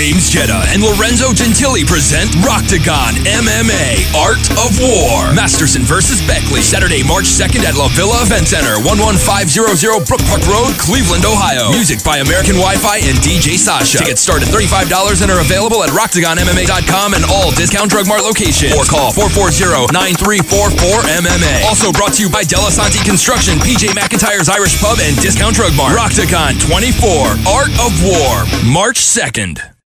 James Jetta and Lorenzo Gentili present Rocktagon MMA Art of War. Masterson versus Beckley. Saturday, March 2nd at La Villa Event Center, 11500 Brook Park Road, Cleveland, Ohio. Music by American Hi-Fi and DJ Sasha. Tickets start at $35 and are available at RocktagonMMA.com and all Discount Drug Mart locations. Or call 440-9344-MMA. Also brought to you by Delasanti Construction, PJ McIntyre's Irish Pub, and Discount Drug Mart. Rocktagon 24 Art of War, March 2nd.